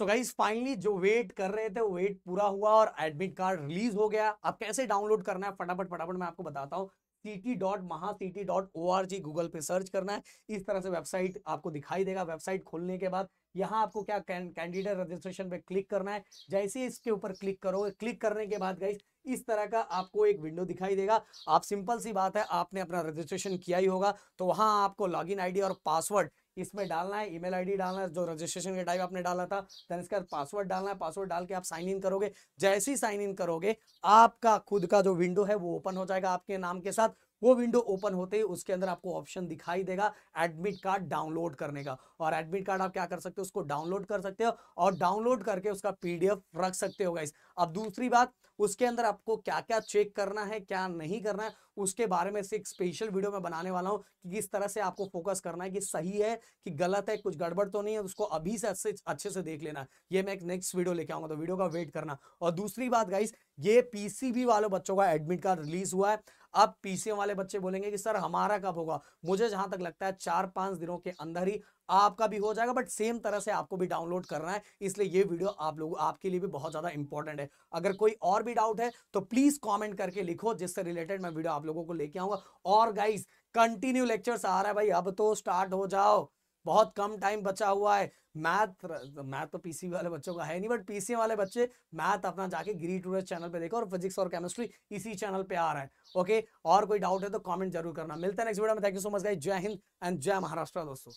सो guys finally जो wait कर रहे थे वेट पूरा हुआ और एडमिट कार्ड रिलीज़ हो गया। अब कैसे डाउनलोड करना है? फटाफट फटाफट मैं आपको बताता हूँ। सी डॉट महा C dot O R G Google पे सर्च करना है। इस तरह से वेबसाइट आपको दिखाई देगा। वेबसाइट खोलने के बाद यहाँ आपको क्या कैंडिडेट रजिस्ट्रेशन पे क्लिक करना है। जैसे इसके ऊपर क्लिक करोगे क्लिक करने के बाद गाइस इस तरह का आपको एक विंडो दिखाई देगा। आप सिंपल सी बात है, आपने अपना रजिस्ट्रेशन किया ही होगा। तो वहाँ आपको लॉगिन आईडी और पासवर्ड इसमें डालना है ईमेल आईडी डालना है, जो रजिस्ट्रेशन के टाइप आपने डाला था देन इसका पासवर्ड डालना है पासवर्ड डाल के आप साइन इन करोगे। जैसे ही साइन इन करोगे, आपका खुद का जो विंडो है, वो ओपन हो जाएगा आपके नाम के साथ। वो विंडो ओपन होते ही उसके अंदर आपको ऑप्शन दिखाई देगा एडमिट कार्ड डाउनलोड करने का। और एडमिट कार्ड आप क्या कर सकते हो, उसको डाउनलोड कर सकते हो और डाउनलोड करके उसका पीडीएफ रख सकते हो गाइस अब दूसरी बात, उसके अंदर आपको क्या क्या चेक करना है, क्या नहीं करना है, उसके बारे में से एक स्पेशल वीडियो मैं बनाने वाला हूँ कि किस तरह से आपको फोकस करना है कि सही है कि गलत है, कुछ गड़बड़ तो नहीं है, उसको अभी से अच्छे अच्छे से देख लेना। ये मैं एक नेक्स्ट वीडियो लेके आऊँगा तो वीडियो का वेट करना। और दूसरी बात गाइस ये पीसीबी वालों बच्चों का एडमिट कार्ड रिलीज़ हुआ है। अब पीसीएम वाले बच्चे बोलेंगे कि, सर, हमारा कब होगा? मुझे जहाँ तक लगता है, चार पाँच दिनों के अंदर ही आपका भी हो जाएगा, बट सेम तरह से आपको भी डाउनलोड करना है, इसलिए ये वीडियो आप लोग, आपके लिए भी बहुत ज़्यादा इंपॉर्टेंट है। अगर कोई और भी डाउट है तो प्लीज़ कॉमेंट करके लिखो, जिससे रिलेटेड मैं वीडियो आप लोगों को लेके आऊँगा। और गाइज़ कंटिन्यू लेक्चर्स आ रहा है भाई, अब तो स्टार्ट हो जाओ। बहुत कम टाइम बचा हुआ है। मैथ मैथ तो पीसी वाले बच्चों का है नहीं, बट पीसी वाले बच्चे मैथ अपना जाके ग्री टूरिस्ट चैनल पे देखो और फिजिक्स और केमिस्ट्री इसी चैनल पे आ रहा है। ओके? और कोई डाउट है तो कमेंट ज़रूर करना। मिलता है नेक्स्ट वीडियो में। Thank you so much guys जय हिंद एंड जय महाराष्ट्र, दोस्तों।